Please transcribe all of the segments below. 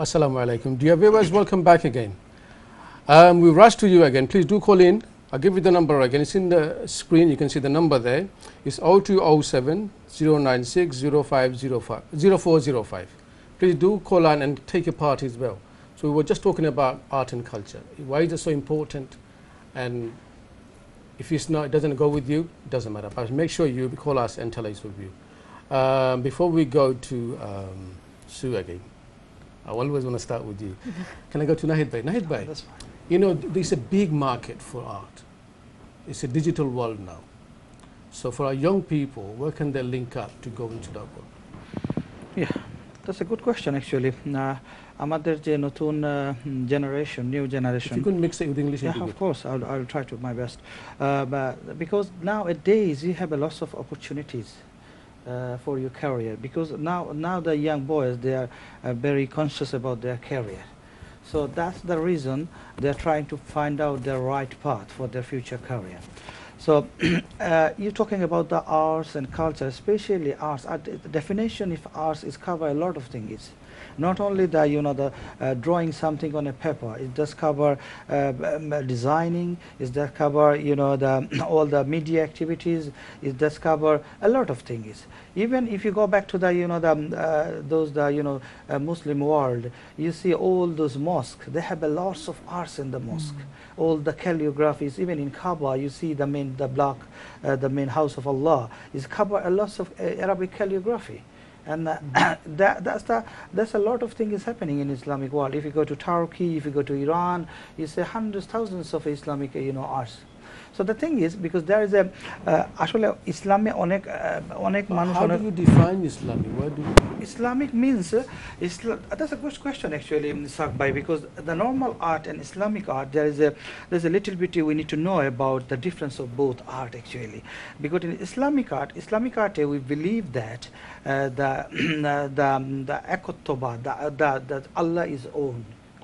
Assalamu alaikum. Dear viewers, welcome back again. Um, we rush to you again. Please do call in. I'll give you the number again. It's in the screen. You can see the number there. It's 0207 096 0505 0405. Please do call in and take a part as well. So we were just talking about art and culture. Why is it so important? And if it's not, it doesn't go with you, it doesn't matter. But make sure you call us and tell us with you. Um, before we go to um, Sue again, I always want to start with you. Can I go to Nahid Bhai? Nahid Bhai, That's fine. you know, th- there's a big market for art. It's a digital world now. So for our young people, where can they link up to go into that world? Yeah, that's a good question actually. Uh, আমাদের যে নতুন generation new If you generation could mix it with English, it'd Yeah, be of good. course. I'll, I'll try to my best. Uh, but because nowadays you have a lot of opportunities uh, for your career. Because now, now the young boys they are uh, very conscious about their career. So that's the reason they're trying to find out the right path for their future career. So uh, you're talking about the arts and culture, especially arts. Uh, the the definition of arts is cover a lot of things. Not only the you know the uh, drawing something on a paper, it does cover uh, designing, it does cover you know the all the media activities, it does cover a lot of things. Even if you go back to the you know the uh, those the you know uh, Muslim world, you see all those mosques. They have a lots of arts in the mosque. All the calligraphies, even in Kaaba, you see the main the block, uh, the main house of Allah is cover a lot of uh, Arabic calligraphy. And uh, that, that's, the, that's a lot of things happening in Islamic world. If you go to Turkey, if you go to Iran, you see hundreds, thousands of Islamic, you know, arts. So the thing is, because there is a, uh, আসলে ইসলামে অনেক uh, অনেক মানুষ How অনেক do you define Islamic? Where do you, Islamic means uh, Isla that's a good question actually, Sak Bhai, because the normal art and Islamic art there is a there's a little bit we need to know about the difference of both art actually, because in Islamic art, Islamic art uh, we believe that uh, the the the ekotoba, the, the that Allah is own,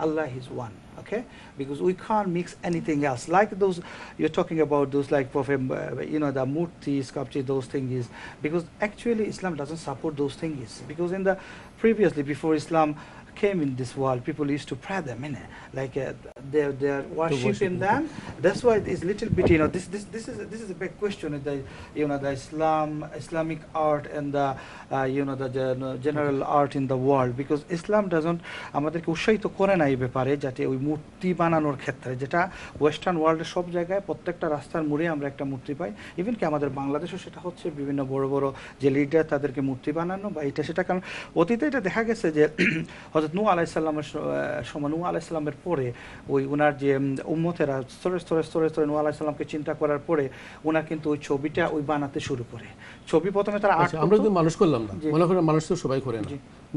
Allah is one. Okay, because we can't mix anything else. Like those you're talking about, those like uh, you know the murti sculpture, those things. Because actually Islam doesn't support those things. Because in the previously before Islam came in this world, people used to pray them, innit? like uh, they're they're worshiping worshiping them. That's why it's little bit, you know, this this this is this is a big question. The you know the Islam Islamic art and the uh, you know the gen- general art in the world because Islam doesn't আমাদেরকে উৎসাহিত করে না এই ব্যাপারে যাতে ওই মূর্তি বানানোর ক্ষেত্রে যেটা ওয়েস্টার্ন ওয়ার্ল্ডের সব জায়গায় প্রত্যেকটা রাস্তার মোড়ে আমরা একটা মূর্তি পাই ইভেন কি আমাদের বাংলাদেশেও সেটা হচ্ছে বিভিন্ন বড় বড় যে লিডার তাদেরকে মূর্তি বানানো বা এটা সেটা কারণ অতীতে এটা দেখা গেছে যে হজরত নূ আলাইসাল্লামের সময় নূ আলাইসাল্লামের পরে ওই ওনার যে উম্মতেরা স্তরে স্তরে স্তরে স্তরে নূ আলাইসাল্লামকে চিন্তা করার পরে ওনার কিন্তু ওই ছবিটা ওই বানাতে শুরু করে ছবি প্রথমে তারা আর্ট আচ্ছা, আমরা যদি মানুষ করলাম না মনে করেন মানুষ তো সবাই করে না।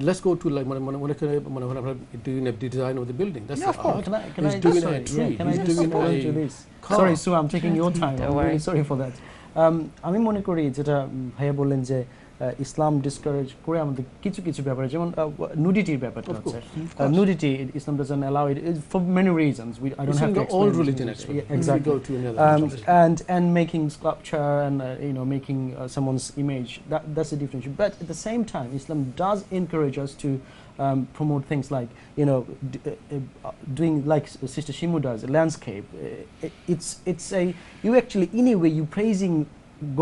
লেটস গো টু লাইক মানে মনে মনে করে মনে করেন আমরা doing a design of the building that's Yeah, the of course. art Can I, can He's I doing sorry, a tree yeah, can I he's just doing go a this? car. Sorry, Sue, I'm taking your time. I'm really sorry for that. Um, আমি মনে করি যেটা ভাইয়া বললেন যে ইসলাম discourage করে আমাদের কিছু কিছু ব্যাপারে যেমন নুডিটির ব্যাপারটা Of হচ্ছে course. Nudity Islam doesn't allow it it- for many reasons we, I don't It's have in to the old explain religion it. actually Yeah, exactly we go to another um, topic. and and making sculpture and uh, you know making uh, someone's image that that's a different issue but at the same time islam does encourage us to um, promote things like you know d- uh, uh, doing like S- sister shimu does landscape Uh, it- it's it's a you actually in a way you praising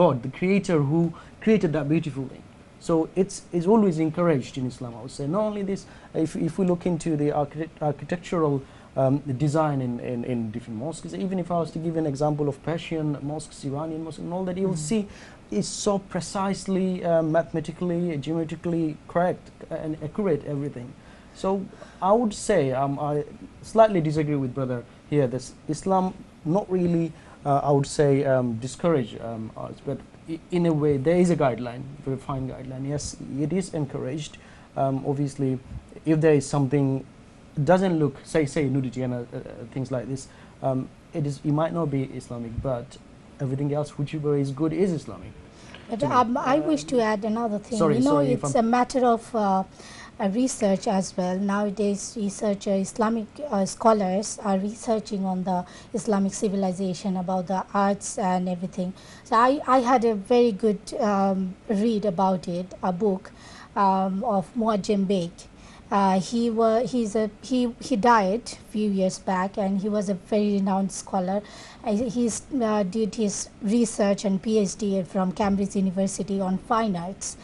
god the creator who created that beautiful thing so it's, it's always encouraged in Islam. I would say not only this. If, if we look into the architect, architectural um, design in, in, in different mosques, even if I was to give an example of Persian mosques, Iranian mosques, and all that, you'll see is so precisely, um, mathematically, geometrically correct and accurate everything. So I would say um, I slightly disagree with brother here. That Islam not really, uh, I would say, um, discourage um, us, but in a way there is a guideline, very fine guideline. Yes, it is encouraged. Um, obviously, if there is something doesn't look, say, say nudity and uh, uh, things like this, um, it is it might not be Islamic, but everything else whichever is good is Islamic. But um, I wish to add another thing. Sorry, you know, sorry it's a matter of uh, research as well. Nowadays, researcher, Islamic uh, scholars are researching on the Islamic civilization about the arts and everything. So I, I had a very good um, read about it, a book um, of Muajjem Beg. Uh, he was he's a he he died few years back and he was a very renowned scholar he's uh, did his research and phd from cambridge university on fine arts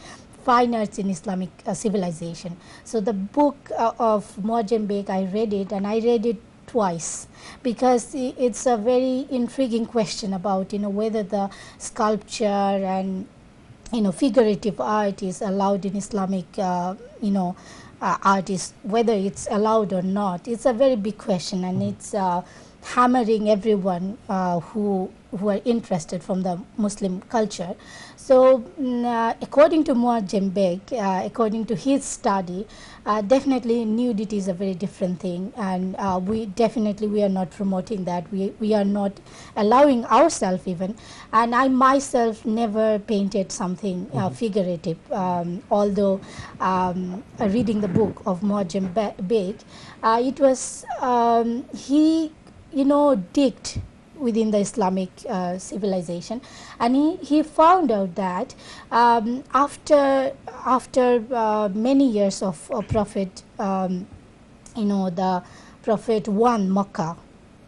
fine arts in islamic uh, civilization. So the book uh, of Muajjem i read it and i read it twice because it's a very intriguing question about you know whether the sculpture and you know figurative art is allowed in islamic uh, you know uh, art is whether it's allowed or not. It's a very big question and it's uh, hammering everyone uh, who who are interested from the muslim culture so mm, uh, according to Muajjem Beg, uh, according to his study, uh, definitely nudity is a very different thing, and uh, we definitely we are not promoting that. We we are not allowing ourselves even. And I myself never painted something uh, figurative, um, although um, reading the book of Muajjem Be- Beg, uh, it was um, he you know digged within the Islamic uh, civilization, and he, he found out that um, after after uh, many years of uh, Prophet, um, you know, the Prophet won Makkah,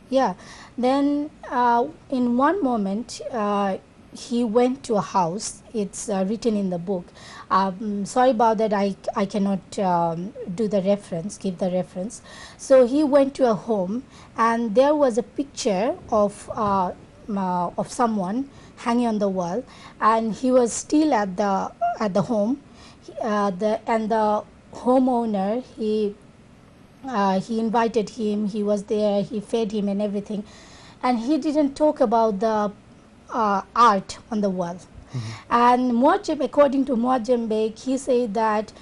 yeah, then uh, in one moment uh, he went to a house. It's uh, written in the book. Um, sorry about that. I I cannot um, do the reference, give the reference. So he went to a home, and there was a picture of uh, uh, of someone hanging on the wall, and he was still at the at the home. Uh, the and the homeowner he uh, he invited him he was there he fed him and everything and he didn't talk about the uh, art on the wall and Muajjem, according to Muajjem Beg, he said that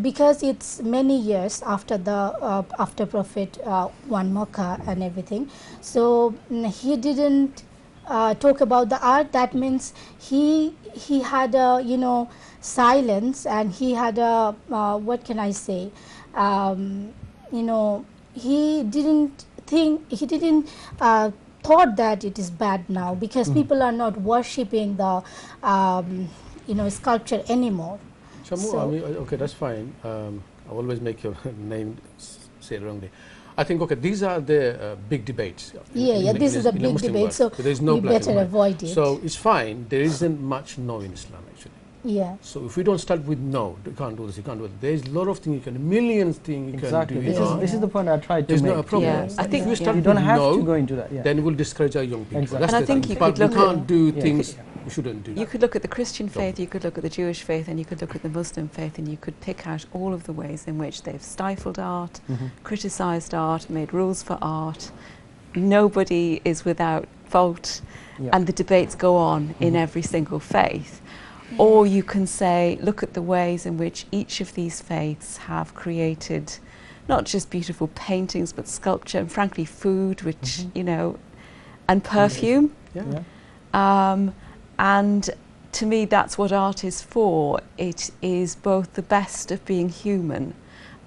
because it's many years after the uh, after Prophet uh, won Makkah and everything, so mm, he didn't uh, talk about the art. That means he he had a you know silence and he had a uh, what can I say, um, you know he didn't think he didn't uh, thought that it is bad now because people are not worshipping the um, you know sculpture anymore. Shamu, I mean, okay, that's fine. Um, I always make your name say it wrongly. I think okay, these are the uh, big debates. Yeah, yeah, this is a big Muslim debate, world. so is no we better avoid it. So it's fine. There isn't much no in Islam actually. Yeah, So if we don't start with no, you can't do this, you can't do that. There's a lot of things you can, millions things you Exactly. can do. This in is this is the point I tried to There's make. no problem. Yeah, I think- if we yeah. start you don't with have no, to go into that. Yeah. then we'll discourage our young people. Exactly. That's And I the think thing. you but could we look can't at- do Yeah. things we shouldn't do. You that. could look at the Christian faith, you could look at the Jewish faith, and you could look at the Muslim faith, and you could pick out all of the ways in which they've stifled art, Mhm. criticised art, made rules for art. Nobody is without fault, Yeah. and the debates go on in Mhm. every single faith. Or you can say, look at the ways in which each of these faiths have created not just beautiful paintings, but sculpture, and frankly, food, which, Mhm. you know, and perfume. yeah. Yeah. Um, and to me, that's what art is for. It is both the best of being human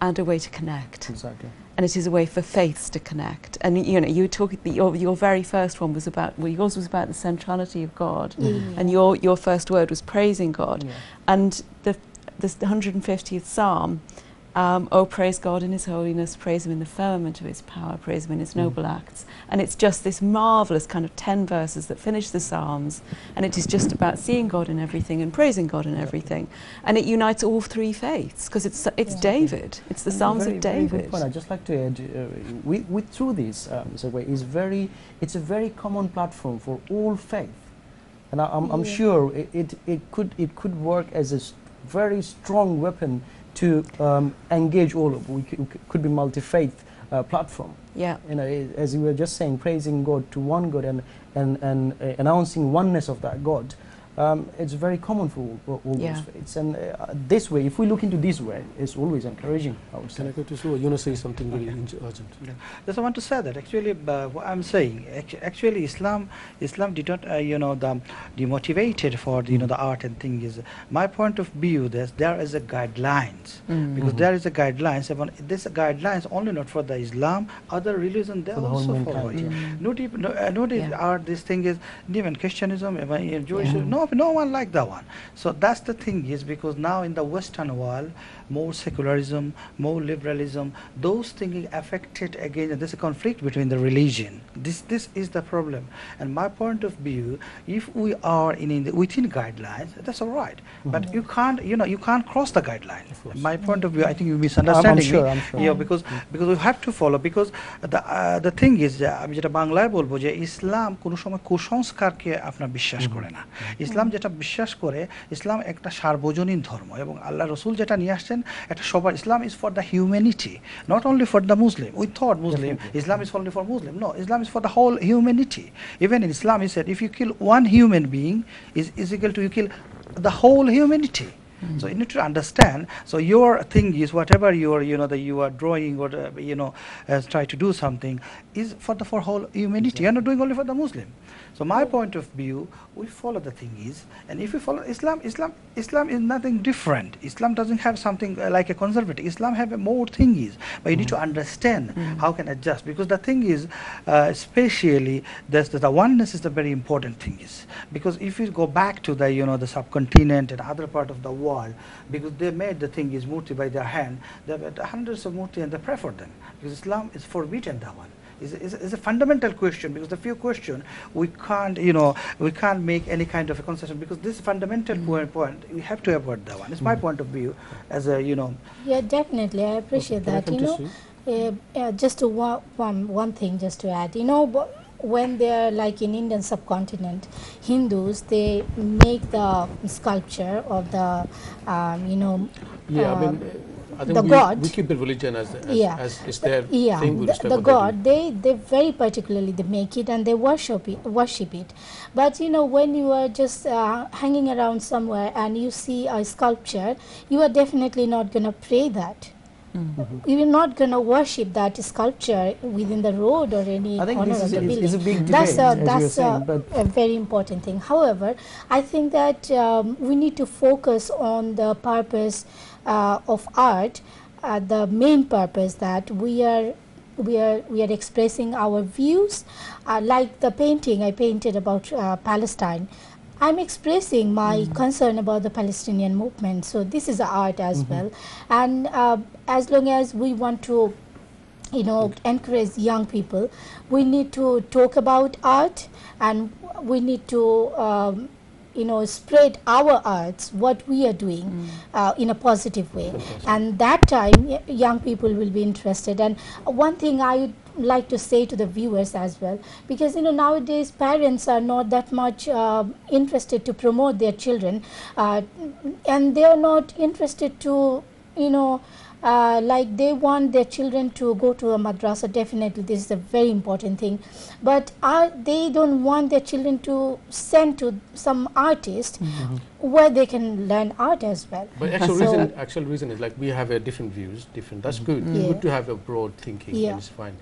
and a way to connect. Exactly. And it is a way for faiths to connect. And you know, you were talking. Your, your very first one was about. Well, yours was about the centrality of God, yeah. and your your first word was praising God. Yeah. And the the 150th Psalm. Um, oh, praise God in His holiness, praise Him in the firmament of His power, praise Him in His Mm. noble acts. And it's just this marvellous kind of 10 verses that finish the Psalms. And it is just about seeing God in everything and praising God in everything. And it unites all three faiths because it's, it's Yeah. David. It's the And Psalms very, of very good David. point. I'd just like to add, uh, we, we, through this, um, is very, it's a very common platform for all faith. And I, I'm, I'm Yeah. sure it, it, it, could, it could work as a very strong weapon to um, engage all of, we could, could be multi-faith uh, platform. Yeah. You know, as you were just saying, praising God to one God and, and, and uh, announcing oneness of that God. Um, it's very common for all, all all Yeah. those faiths. And uh, this way, if we look into this way, it's always encouraging. I would Can I go to Sue? You want to say something really Okay. in- urgent? Just I want to say that actually uh, what I'm saying actu- actually Islam Islam did not uh, you know the demotivated for the, you know the art and thing is my point of view this there is a guidelines Mm. because there is a guidelines about this guidelines only not for the Islam other religion they For also mankind, follow it. yeah. Mm. No, deep, no, uh, no deep Yeah. art. This thing is even Christianism, even uh, Jewish. Yeah. No, no one like that one. So that's the thing is because now in the Western world, more secularism, more liberalism, those things affected again. There's a conflict between the religion. This this is the problem. And my point of view, if we are in, in the, within guidelines, that's all right. mm -hmm. But you can't, you know, you can't cross the guidelines. My point of view, I think you misunderstanding sure, me. I'm sure. Yeah, because because we have to follow because the uh, the thing is আমি যেটা বাংলায় বলব যে ইসলাম কোনো সময় কুসংস্কারকে আপনার বিশ্বাস করে না ইসলাম যেটা বিশ্বাস করে ইসলাম একটা সার্বজনীন ধর্ম এবং আল্লাহ রসুল যেটা নিয়ে আসছেন একটা সবার Islam is for the humanity not only for the Muslim we thought Muslim. Islam is only for Muslim no Islam is for the whole humanity even in Islam is said if you kill one human being is is equal to you kill the whole humanity. So you need to understand. So your thing is whatever you are, you know, that you are drawing or uh, you know, uh, try to do something is for the for whole humanity. Exactly. You're not doing only for the Muslim. So my point of view, we follow the thing is, and if we follow Islam, Islam, Islam is nothing different. Islam doesn't have something uh, like a conservative. Islam have a more thing is, but you need to understand how can adjust because the thing is, uh, especially there's the, oneness is the very important thing is because if you go back to the you know the subcontinent and other part of the world because they made the thing is murti by their hand there were hundreds of murti and they pray for them because Islam is forbidden that one. It's, a- it's, a- fundamental question because the few question we can't you know we can't make any kind of a concession because this fundamental point, point we have to avoid that one. It's my point of view as a you know Yeah, definitely. I appreciate Can I that. You know, uh, uh, just to one, one, one thing, just to add. You know, when they're like in Indian subcontinent, Hindus they make the sculpture of the, um, you know, Yeah, I mean, I think the we, god. we keep the religion as, as, Yeah. as is their yeah, thing the, the god they they very particularly they make it and they worship it worship it but you know when you are just uh, hanging around somewhere and you see a sculpture you are definitely not going to pray that you're not going to worship that sculpture within the road or any I corner of the is, building is a big debate, that's a, as you were that's a, a very important thing. However, I think that um, we need to focus on the purpose of art, uh, the main purpose that we are we are we are expressing our views, uh, like the painting I painted about uh, Palestine. I'm expressing my concern about the Palestinian movement. So this is art as well, and uh, as long as we want to you know encourage young people we need to talk about art and we need to um, you know spread our arts what we are doing uh, in a positive way. And that time young people will be interested. And one thing i would like to say to the viewers as well because you know nowadays parents are not that much uh, interested to promote their children uh, and they are not interested to you know uh, like they want their children to go to a madrasa definitely this is a very important thing but are they don't want their children to send to some artist mm-hmm. where they can learn art as well But actual So- reason, actual reason is like we have a different views, different. That's mm-hmm. good. Yeah. Good to have a broad thinking, Yeah. and it's fine.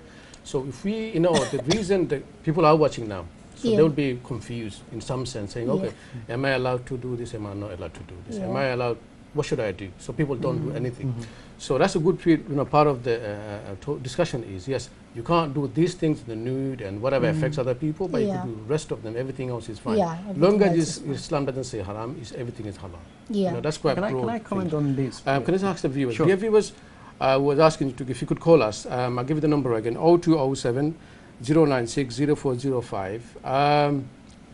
So if we, you know, the reason that people are watching now, so Yeah. they would be confused in some sense, saying, Yeah. okay, am I allowed to do this? Am I not allowed to do this? Am I allowed? What should I do? So people don't do anything. Mhm. So that's a good, pe- you know, part of the uh, uh, discussion is yes, you can't do these things, the nude and whatever affects other people, but you Yeah. can do the rest of them. Everything else is fine. Yeah, Long as is is- Islam doesn't say haram, is everything is halal. yeah You know, that's quite can I, can I thing. comment on this? Um, can I just ask the viewers? Sure. Dear viewers, I was asking you to, if you could call us. Um, I'll give you the number again 0207 096 0405. Um,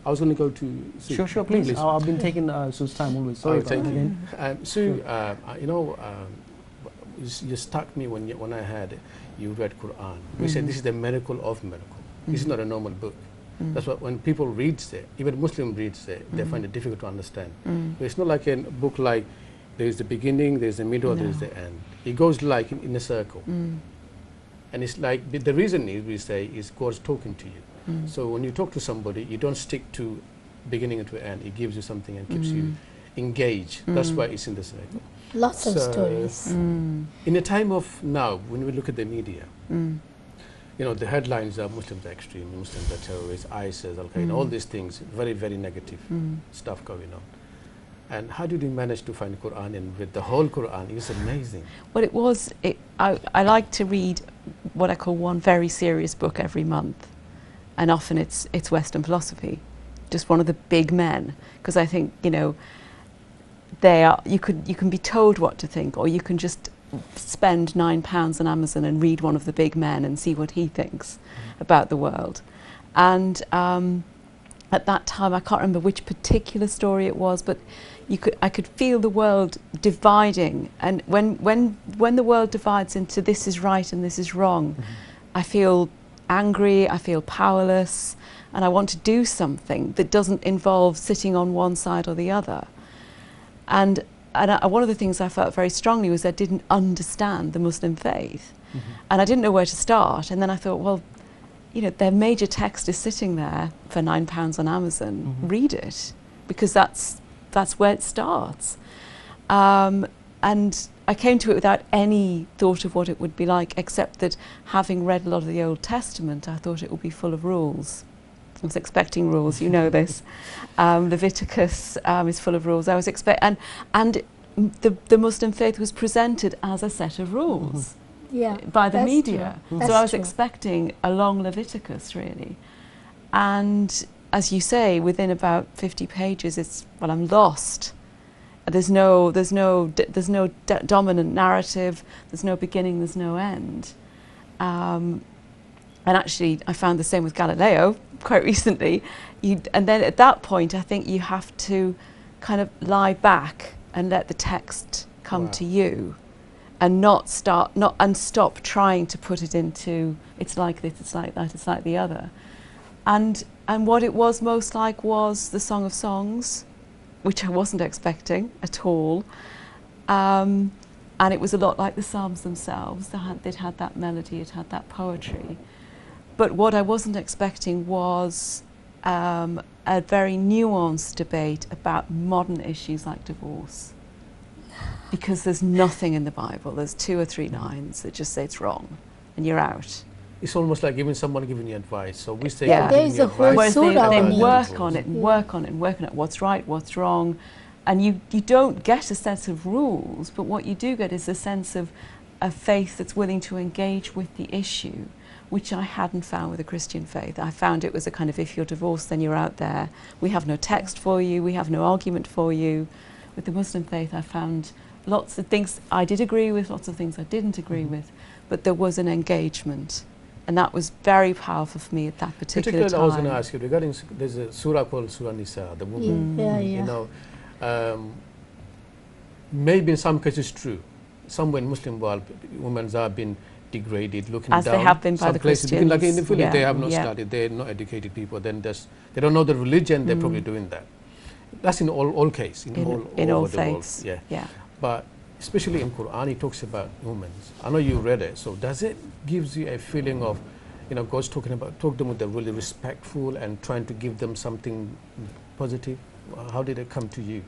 I was going to go to Sue. Sure, sure, please. I- I've been taking uh, Sue's time always. Sorry Oh, thank you. again. Um, Sue, uh, uh, you know, um, you, s- you struck me when, you, when I had you read Quran. We said Mhm. this is the miracle of miracle. This is Mhm. not a normal book. Mm. That's what when people read it, even Muslim reads it, they find it difficult to understand. Mm. But it's not like a book like there's the beginning, there's the middle, there's the end. It goes like in, in a circle. Mm. And it's like the, the reason is we say is God's talking to you. Mm. So when you talk to somebody, you don't stick to beginning to end. It gives you something and keeps you Mm. engaged. That's Mm. why it's in the cycle. Lots of stories. Mm. In a time of now, when we look at the media, Mm. you know, the headlines are Muslims are extreme, Muslims are terrorists, ISIS, Al Qaeda, Mm. all these things, very, very negative Mm. stuff going on. And how did you manage to find Quran and with the whole Quran? It was amazing. Well, it was. It, I, I like to read what I call one very serious book every month, and often it's it's Western philosophy, just one of the big men, because I think you know. They are. You could you can be told what to think, or you can just spend nine pounds on Amazon and read one of the big men and see what he thinks about the world. And um, at that time, I can't remember which particular story it was, but you could I could feel the world dividing and when when when the world divides into this is right and this is wrong I feel angry I feel powerless and I want to do something that doesn't involve sitting on one side or the other. And and I, one of the things I felt very strongly was I didn't understand the Muslim faith. And I didn't know where to start. And then I thought well you know their major text is sitting there for 9 pounds on Amazon. Mhm. read it because that's that's where it starts. Um, and I came to it without any thought of what it would be like, except that having read a lot of the Old Testament, I thought it would be full of rules. I was expecting rules, you know this. Um, Leviticus um, is full of rules. I was expect and and the the Muslim faith was presented as a set of rules Yeah. by the media. So I was true. expecting a long Leviticus, really. And as you say, within about 50 pages, it's, well, I'm lost. There's no, there's no, d- there's no d- dominant narrative, there's no beginning, there's no end. Um, and actually, I found the same with Galileo quite recently. You, and then at that point, I think you have to kind of lie back and let the text come Wow. to you and not start not and stop trying to put it into it's like this it's like that it's like the other and and what it was most like was the song of songs which i wasn't expecting at all um, and it was a lot like the psalms themselves they had, they'd had that melody it had that poetry but what i wasn't expecting was um, a very nuanced debate about modern issues like divorce because there's nothing in the Bible. There's two or three lines that just say it's wrong, and you're out. It's almost like giving someone giving you advice. So we say, Yeah. I'm There giving is you a whole advice. Whereas they, they work on it and Yeah. work on it and work on it. What's right, what's wrong, and you you don't get a sense of rules, but what you do get is a sense of a faith that's willing to engage with the issue, which I hadn't found with the Christian faith. I found it was a kind of if you're divorced, then you're out there. We have no text for you. We have no argument for you. With the Muslim faith, I found lots of things I did agree with, lots of things I didn't agree Mm-hmm. with, but there was an engagement. And that was very powerful for me at that particular Particularly, I was going to ask you regarding there's a surah called Surah Nisa, the woman. yeah, Mm. yeah. You know, um, maybe in some cases true. Somewhere in Muslim world, women are being degraded, looking As down. they have been by some the places, because Like in the Christians. Philippines, they have not yeah. studied. They're not educated people. Then just they don't know the religion. They're probably Mm. doing that. That's in all all case in, in, all in over all the faiths. world. Yeah, yeah. but especially in Quran, he talks about women. I know you read it. So does it gives you a feeling of, you know, God's talking about talk them with the really respectful and trying to give them something positive? How did it come to you?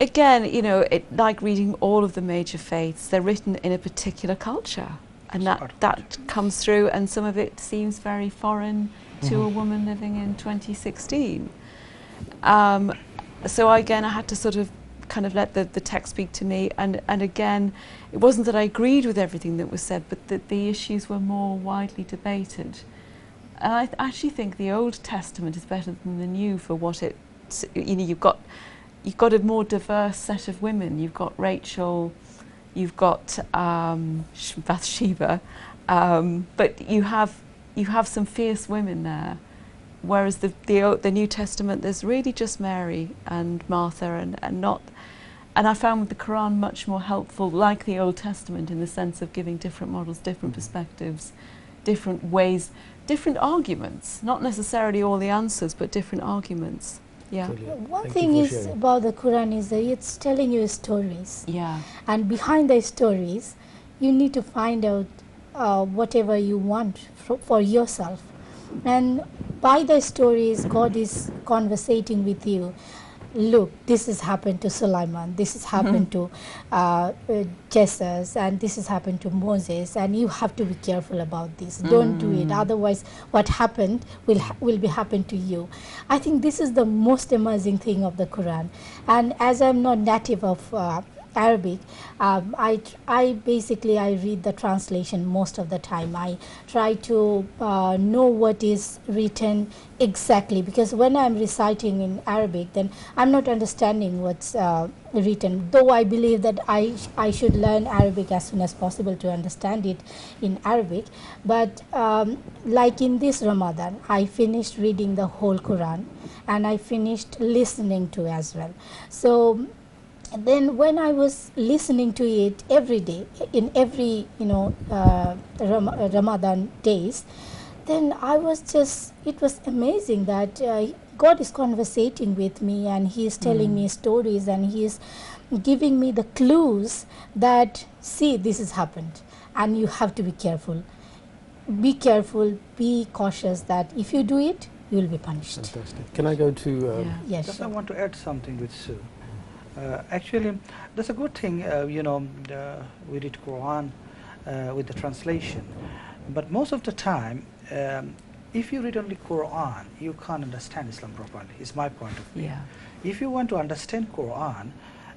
Again, you know, it, like reading all of the major faiths, they're written in a particular culture. And that, that comes through, and some of it seems very foreign to Mhm. a woman living in 2016. Um, so again, I had to sort of kind of let the, the text speak to me. And, and again, it wasn't that I agreed with everything that was said, but that the issues were more widely debated. And I th- actually think the Old Testament is better than the New for what it, you know, you've got, you've got a more diverse set of women. You've got Rachel, you've got um, Bathsheba, um, but you have, you have some fierce women there. Whereas the, the, the New Testament, there's really just Mary and Martha and, and not, and I found the Quran much more helpful, like the Old Testament, in the sense of giving different models, different perspectives, different ways, different arguments. Not necessarily all the answers, but different arguments. Yeah. Brilliant. One Thank thing is sharing. about the Quran is that it's telling you stories, Yeah. and behind the stories, you need to find out uh, whatever you want for, for yourself. And by the stories, God is conversating with you. Look, this has happened to Sulaiman, this has happened to uh, uh, Jesus, and this has happened to Moses, and you have to be careful about this. Don't do it, otherwise, what happened will ha- will be happen to you. I think this is the most amazing thing of the Quran, and as I'm not native of uh, Arabic, um, I, I basically I read the translation most of the time. I try to uh, know what is written exactly because when I'm reciting in Arabic, then I'm not understanding what's uh, written. Though I believe that I sh- I should learn Arabic as soon as possible to understand it in Arabic, but um, like in this Ramadan, I finished reading the whole Quran, and I finished listening to as well. So and then when I was listening to it every day, in every you know uh, Ram- uh, Ramadan days, then I was just it was amazing that uh, God is conversating with me and He is telling me stories and He is giving me the clues that see this has happened and you have to be careful. Be careful, be cautious that if you do it, you will be punished. Fantastic. Can I go to? Um, Yeah. Yes. Just I want to add something with Sue. Uh, actually, that's a good thing. Uh, you know, uh, we read Quran uh, with the translation, but most of the time, um, if you read only Quran, you can't understand Islam properly. Is my point of view. Yeah. If you want to understand Quran,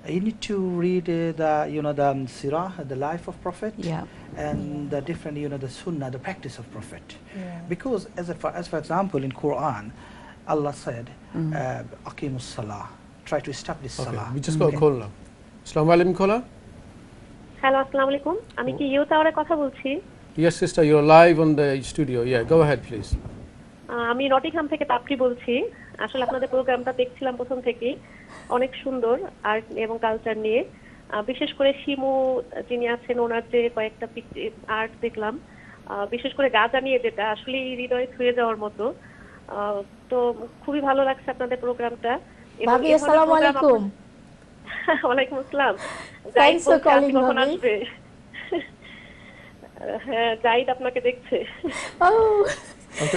you need to read uh, the you know the um, Sirah, the life of Prophet, Yeah. and the different you know the Sunnah, the practice of Prophet. Yeah. Because as a, for, as for example in Quran, Allah said, uh, "Aqimus Salah." Try to establish okay. We just got Okay. a call now. Assalamu alaikum caller. Hello আসসালামু আলাইকুম আমি কি ইউ টাওয়ারে কথা বলছি Yes, sister, you're live on the studio. Yeah, go ahead, please. আমি Nottingham থেকে তাপরি বলছি আসলে আপনাদের প্রোগ্রামটা দেখছিলাম প্রথম থেকেই অনেক সুন্দর আর্ট এবং কালচার নিয়ে আহ, বিশেষ করে শিমু যিনি আছেন ওনার যে কয়েকটা আর্ট দেখলাম আহ, বিশেষ করে গাজা নিয়ে যেটা আসলে হৃদয়ে ছুঁয়ে যাওয়ার মতো আহ, তো খুবই ভালো লাগছে আপনাদের প্রোগ্রামটা ভাবি আসসালামু আলাইকুম। ওয়ালাইকুম আসসালাম। Calling, আপনি কখন ভাবি। হ্যাঁ জাহিদ আপনাকে দেখছে।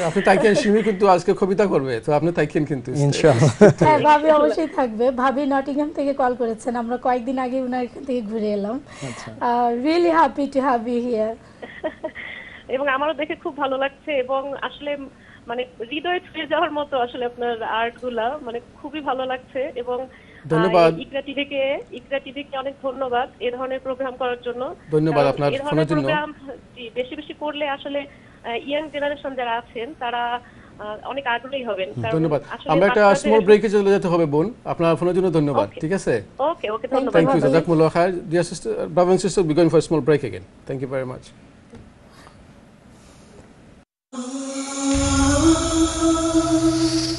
আপনি তাইকেন সিমি কিন্তু আজকে কবিতা করবে তো আপনি তাইকেন কিন্তু। ইনশাআল্লাহ। হ্যাঁ ভাবি অবশ্যই থাকবে। ভাবি নটিংহাম থেকে কল করেছেন আমরা কয়েকদিন আগে ওনার এখান থেকে ঘুরে এলাম। আচ্ছা। Really happy to have you here এবং আমারও দেখে খুব ভালো লাগছে এবং আসলে মানে হৃদয়ে ছুঁয়ে যাওয়ার মতো আসলে আপনার আর্টগুলা মানে খুবই ভালো লাগছে এবং ধন্যবাদ। এই ইকরা টিভিকে ইকরা টিভিকে অনেক ধন্যবাদ এ ধরনের প্রোগ্রাম করার জন্য ধন্যবাদ আপনার ফোনের জন্য। জি, বেশি বেশি করলে আসলে ইয়াং জেনারেশন যারা আছেন তারা অনেক আগ্রহী হবেন ধন্যবাদ আমরা একটা স্মল ব্রেকে চলে যেতে হবে বোন আপনার ফোনের জন্য ধন্যবাদ ঠিক আছে ওকে ওকে ধন্যবাদ Thank you, Bye-bye. Jazakumullah khair. Dear sister, brother and sister, we're going for a small break again. Thank much.